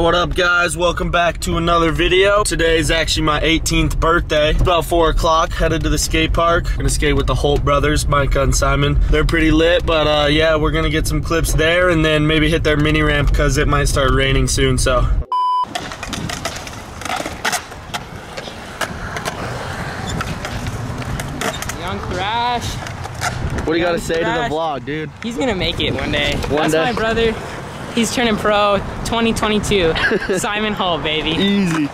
What up guys, welcome back to another video. Today is actually my 18th birthday. It's about four o'clock, headed to the skate park. Gonna skate with the Holt brothers, Micah and Simon. They're pretty lit, but uh, yeah, we're gonna get some clips there and then maybe hit their mini ramp because it might start raining soon, so. Young Thrash. What do you gotta Young say to the vlog, dude? He's gonna make it one day. One That's day. my brother. He's turning pro 2022. Simon Holt, baby. Easy.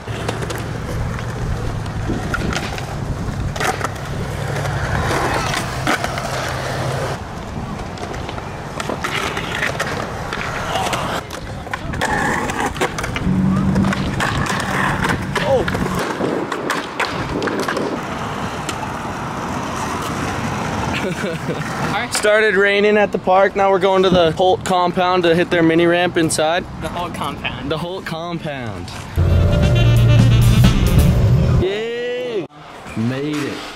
Alright, Started raining at the park. Now we're going to the Holt compound to hit their mini ramp inside. the Holt compound. The Holt compound. Yay! Made it.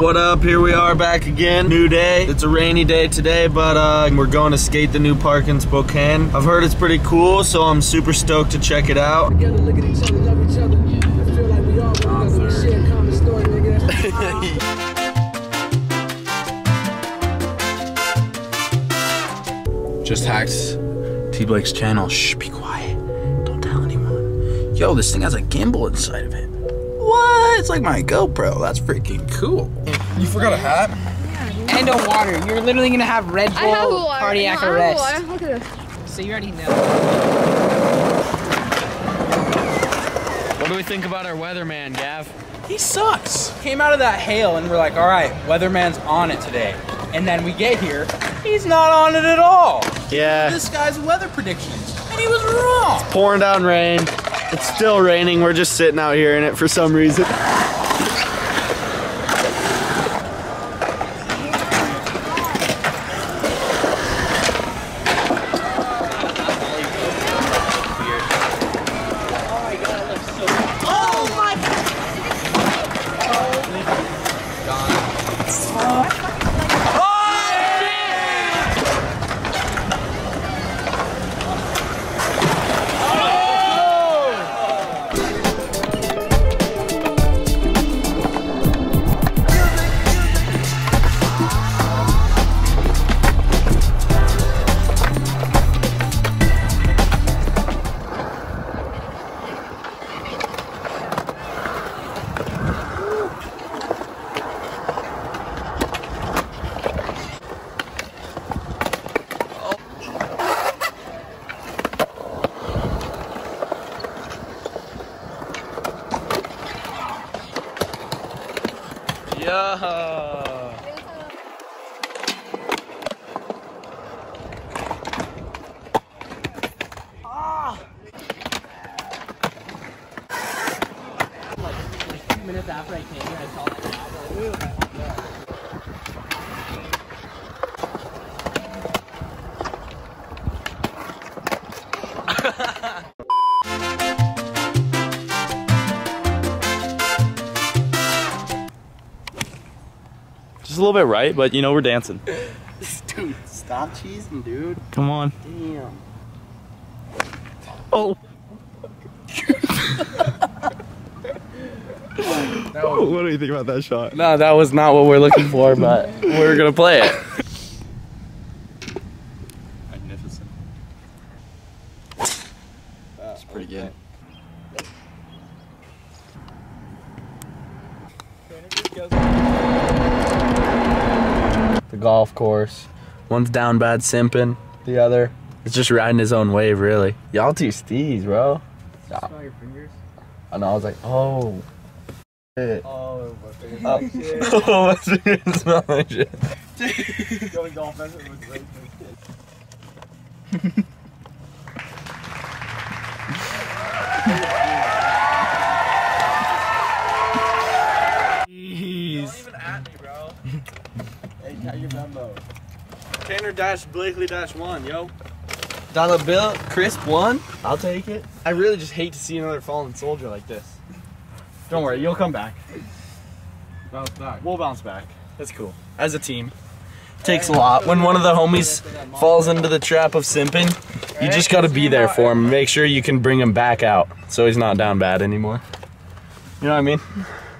What up? Here we are back again. New day. It's a rainy day today, but uh, we're going to skate the new park in Spokane. I've heard it's pretty cool, so I'm super stoked to check it out. together, look at each other, love each other. I feel like we all one. We share a common story, nigga. Just hacked T Blake's channel. Shh, Yo, this thing has a gimbal inside of it. What? It's like my GoPro. That's freaking cool. You forgot a hat? And no water. You're literally gonna have Red I have Bull water. cardiac No, I have arrest. water. Look at this. So you already know. What do we think about our weatherman, Gav? He sucks. Came out of that hail and we're like, all right, weatherman's on it today. And then we get here, he's not on it at all. Yeah. This guy's weather predictions, and he was wrong. It's Pouring down rain. It's still raining. We're just sitting out here in it for some reason. Yeah. A little bit right, but you know we're dancing. Dude, stop cheesing, dude. Come on. Damn. Oh. what do you think about that shot? No, that was not what we're looking for, but we're gonna play it. Magnificent. That's pretty good. The golf course. One's down bad simping. The other is just riding his own wave, really. Y'all two steez, bro. Stop. Smell your fingers. And I was like, oh. Shit. Oh, my fingers. Oh, oh my fingers smell like shit. Going golf lessons with great Jeez. Hey, got your Bumbo. Tanner dash Blakely dash one, yo. Dollar bill, crisp one. I'll take it. I really just hate to see another fallen soldier like this. Don't worry, you'll come back. Bounce back. We'll bounce back. That's cool. As a team. Takes a lot. When one of the homies falls into the trap of simping, you just gotta be there for him. Make sure you can bring him back out so he's not down bad anymore. You know what I mean?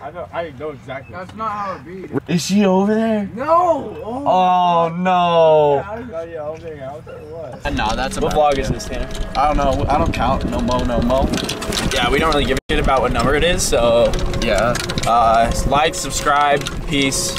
I know, I know exactly. That's not how it be. Is she over there? No! Oh, Oh no. I got you helping out or what? No, that's a What vlog is this, Tanner? I don't know. I don't count. No mo, no mo. Yeah, we don't really give a shit about what number it is. So Yeah. uh, like, subscribe, peace.